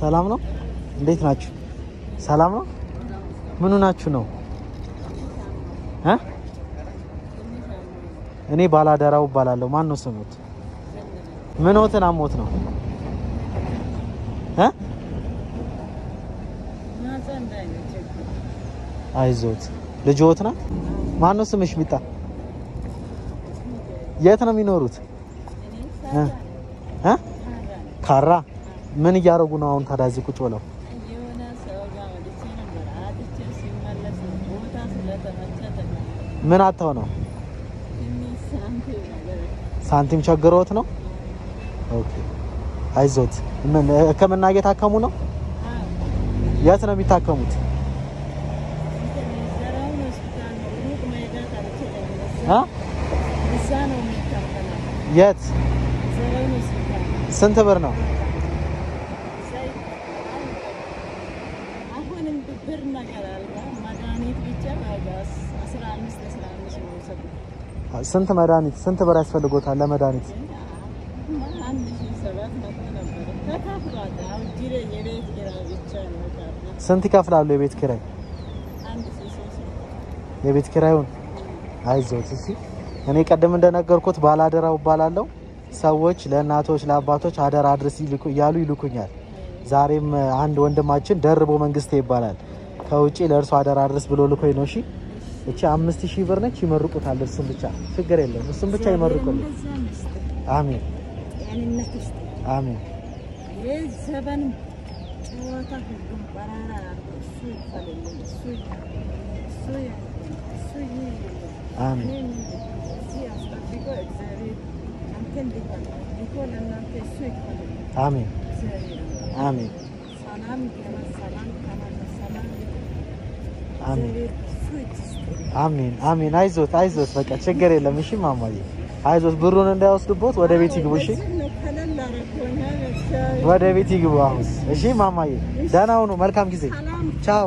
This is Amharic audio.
ሰላም ነው? እንዴት ናችሁ? ሰላም ነው? ምኑ ናችሁ ነው? እኔ ባላደራው እባላለሁ። ማን ነው ስሙት? ምኖትን አሞት ነው አይዞት ልጅዎት ናት። ማን ነው ስምሽ? ሚጣ የት ነው የሚኖሩት? ካራ ምን እያደረጉ ነው አሁን ታዲያ እዚህ ቁጭ ብለው? ምን አጥተው ነው? ሳንቲም ቸግሮት ነው? okay አይዞት። ምን ሕክምና እየታከሙ ነው? የት ነው የሚታከሙት? የት? ስንት ብር ነው? ስንት መድኃኒት ስንት ብር ያስፈልጎታል ለመድኃኒት? ስንት ይከፍላሉ የቤት ኪራይ? የቤት ኪራዩን አይዞት። እሺ እኔ ቀደም እንደነገርኩት ባላደራው እባላለሁ። ሰዎች ለእናቶች ለአባቶች አደራ አድርስ እያሉ ይልኩኛል። ዛሬም አንድ ወንድማችን ደርቦ መንግስቴ ይባላል ከውጪ ለእርሱ አደራ አድርስ ብሎ ልኮኝ ነው። እሺ እቺ አምስት ሺህ ብር ነች። ይመርቁታል። እርሱም ብቻ ችግር የለም። እሱም ብቻ ይመርቁልኝ። አሜን አሜን አሜን እዚህ አስጠብቆ አሜን አሜን አይዞት አይዞት፣ በቃ ችግር የለም። እሺ ማማዬ አይዞት፣ ብሩን እንዳይወስዱቦት ወደ ቤት ይግቡ። እሺ ወደ ቤት ይግቡ አሁን። እሺ ማማዬ፣ ደህና ሁኑ። መልካም ጊዜ። ቻው።